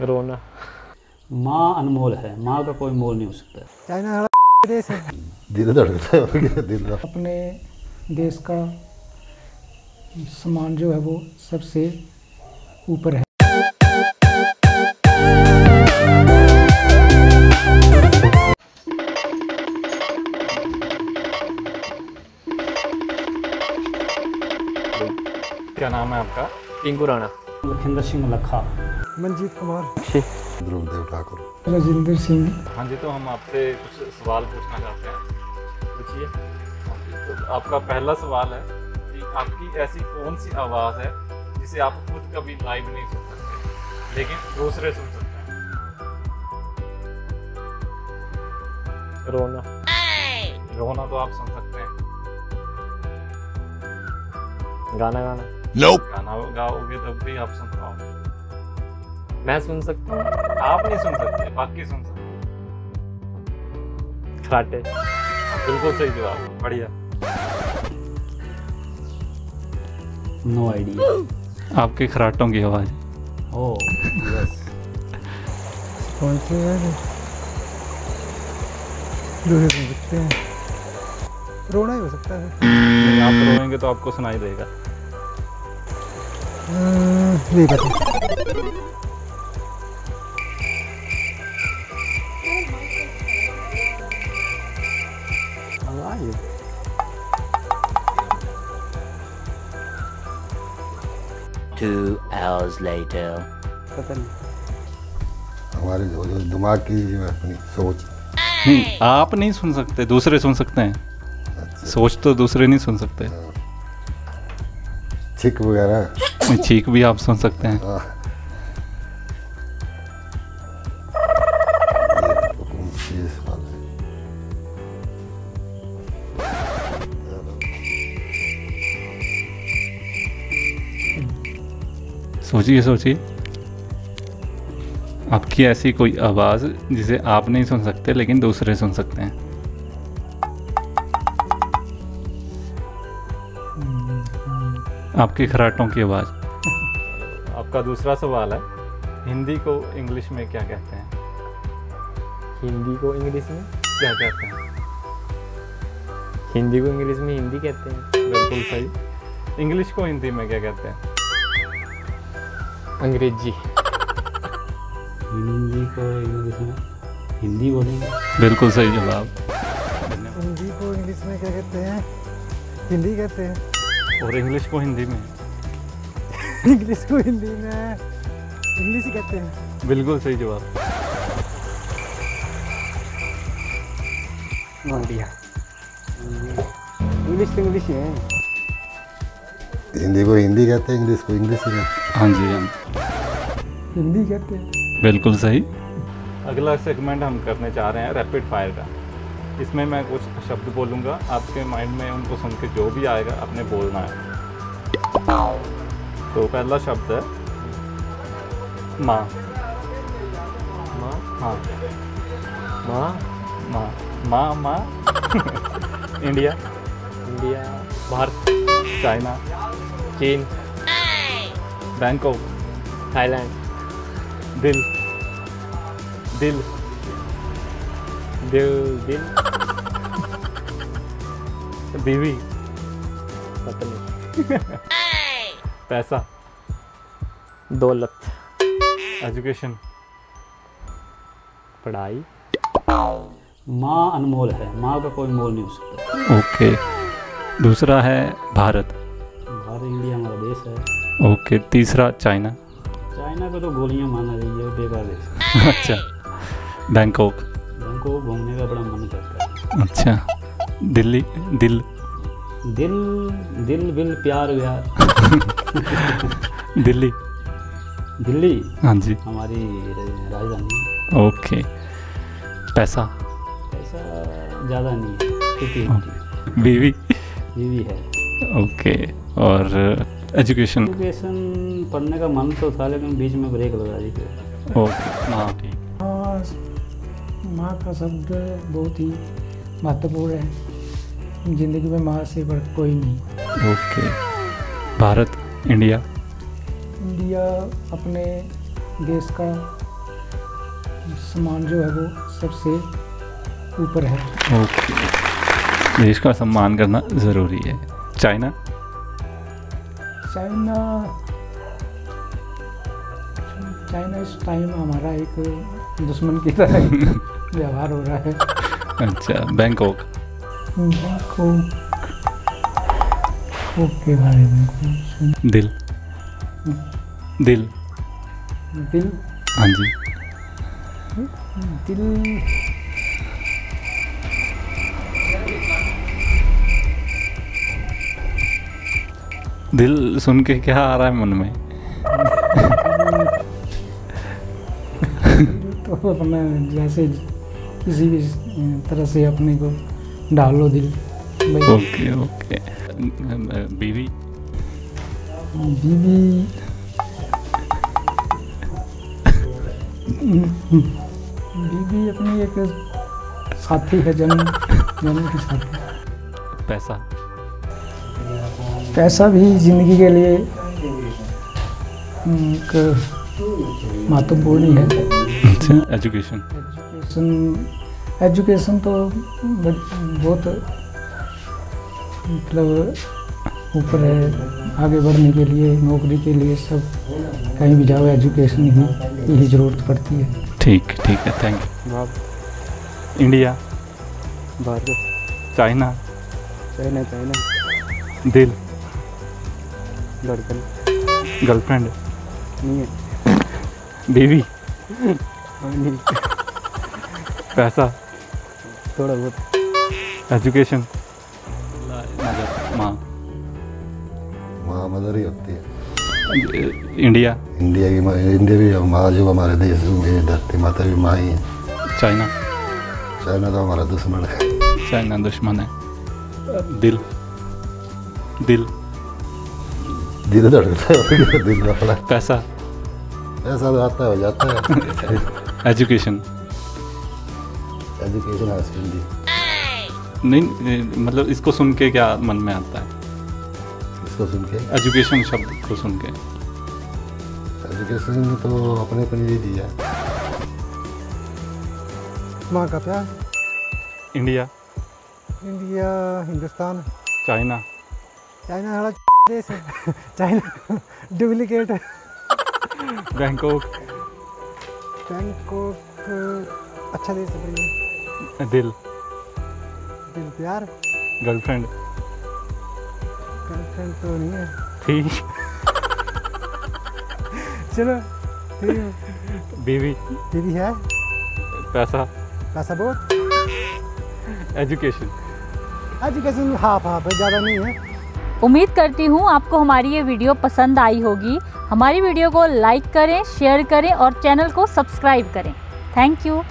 रोना। माँ अनमोल है। माँ का कोई मोल नहीं हो सकता। चाइना देश है। दिल धड़कता है दिल अपने देश का सामान जो है वो सबसे ऊपर है। क्या नाम है आपका? टिंकू राणा। लखिंदर सिंह लखा। मंजीत कुमार। ध्रुवदेव ठाकुर राजेंद्र सिंह। हाँ जी तो हम आपसे कुछ सवाल पूछना चाहते हैं। पूछिए। तो आपका पहला सवाल है कि आपकी ऐसी कौन सी आवाज़ है जिसे आप खुद कभी लाइव नहीं सुन सकते लेकिन दूसरे सुन सकते हैं? रोना। रोना तो आप सुन सकते हैं। गाना गाना। गाना गाओगे तब भी आप सुन पाओगे। मैं सुन सकता हूँ। आप नहीं सुन सकते बाकी सुन सकते खराटे। बिल्कुल सही जवाब। बढ़िया। नो आइडिया आपके खराटों की आवाज़। ओ यस कौन से है? जो है सुन सकते हैं। रोना ही हो सकता है। आप रोएँगे तो आपको सुनाई देगा। हम्म, नहीं पता Two hours later. पता नहीं। हमारे जो जो दिमाग की जो अपनी सोच। नहीं आप नहीं सुन सकते दूसरे सुन सकते हैं। अच्छा, सोच तो दूसरे नहीं सुन सकते। छीक वगैरह। चीख भी आप सुन सकते हैं। सोचिए सोचिए। आपकी ऐसी कोई आवाज़ जिसे आप नहीं सुन सकते लेकिन दूसरे सुन सकते हैं। आपके खराटों की आवाज़। आपका दूसरा सवाल है हिंदी को इंग्लिश में क्या कहते हैं? हिंदी को इंग्लिश में? क्या कहते हैं? हिंदी को इंग्लिश में हिंदी कहते हैं। बिल्कुल सही। इंग्लिश को हिंदी में क्या कहते हैं? अंग्रेज़ी। हिंदी को इंग्लिश में हिंदी बोलेंगे। बिल्कुल सही जवाब। हिंदी को इंग्लिश में क्या कहते हैं? हिंदी कहते हैं। और इंग्लिश को हिंदी में। इंग्लिश को हिंदी में। इंग्लिश ही कहते हैं। बिल्कुल सही जवाब। बढ़िया इंग्लिश तो इंग्लिश ही है। हिंदी को हिंदी कहते हैं इंग्लिश को इंग्लिश ही कहते हाँ। जी हाँ। हिंदी कहते हैं। बिल्कुल सही। अगला सेगमेंट हम करने जा रहे हैं रैपिड फायर का। इसमें मैं कुछ शब्द बोलूँगा आपके माइंड में उनको सुन के जो भी आएगा आपने बोलना है। तो पहला शब्द है माँ। माँ? हाँ। माँ? माँ। माँ माँ? इंडिया। इंडिया। भारत। चाइना। चीन। बैंकॉक थाईलैंड दिल दिल दिल दिल बीवी पता नहीं पैसा दौलत। एजुकेशन पढ़ाई। माँ अनमोल है। माँ का कोई मोल नहीं हो सकता। ओके दूसरा है भारत। भारत इंडिया है ओके तीसरा चाइना। चाइना को तो गोलियाँ माना रही है बेकार देश अच्छा। बैंकॉक। बैंकॉक घूमने का बड़ा मन करता है। अच्छा। दिल्ली दिल। दिल दिल बिल प्यार व्यार। दिल्ली। दिल्ली? हाँ जी। हमारी राजधानी। ओके। पैसा? पैसा ज़्यादा नहीं है बीवी? बीवी है। ओके। और एजुकेशन एजुकेशन पढ़ने का मन तो था लेकिन बीच में ब्रेक लगा दी फिर। ओके हाँ ठीक। माँ माँ का शब्द बहुत ही महत्वपूर्ण है। ज़िंदगी में माँ से बढ़ कोई नहीं। ओके। भारत इंडिया। इंडिया अपने देश का सम्मान जो है वो सबसे ऊपर है। ओके। देश का सम्मान करना ज़रूरी है। चाइना? चाइना चाइना इस टाइम हमारा एक दुश्मन की तरह व्यवहार हो रहा है। अच्छा बैंकॉक बैंकॉक के बारे में दिल। दिल। दिल? हाँ जी। दिल? दिल सुन के क्या आ रहा है मन में? तो अपना जैसे किसी भी तरह से अपने को डालो दिल। Okay okay. बीवी? बीवी। बीवी अपनी एक साथी है जन्म जन्म की साथी। पैसा? पैसा भी ज़िंदगी के लिए हम्म, एक महत्वपूर्ण ही। है अच्छा एजुकेशन एजुकेशन एजुकेशन तो बहुत मतलब ऊपर है आगे बढ़ने के लिए नौकरी के लिए सब कहीं भी जाओ एजुकेशन ही यही ज़रूरत पड़ती है। ठीक ठीक है thank you India Bharat China China China दिल धड़कन गर्लफ्रेंड नहीं है। बीवी नहीं पैसा। थोड़ा बहुत। एजुकेशन माँ। माँ मदर ही होती है। इंडिया इंडिया की माँ इंडिया भी माँ जो हमारे देश में धरती माता भी माँ ही है। चाइना चाइना तो हमारा दुश्मन है। चाइना दुश्मन है। दिल। दिल। दिल धड़कता है पैसा। ऐसा तो आता है हो जाता है। एजुकेशन एजुकेशन हासिल दी नहीं मतलब इसको सुन के क्या मन में आता है? इसको सुन के? एजुकेशन शब्द को सुन के। एजुकेशन तो अपने अपनी दे दिया। माँ का प्यार। India India Hindustan China China देश है। China duplicate. है बैंकॉक। बैंकॉक अच्छा देश है दिल। दिल प्यार। गर्लफ्रेंड। गर्लफ्रेंड तो नहीं है। थी। चलो ठीक बीवी। बीवी है? पैसा। पैसा बहुत? एजुकेशन एजुकेशन हाफ़ हाफ़ है ज़्यादा नहीं है। उम्मीद करती हूँ आपको हमारी ये वीडियो पसंद आई होगी। हमारी वीडियो को लाइक करें शेयर करें और चैनल को सब्सक्राइब करें। Thank you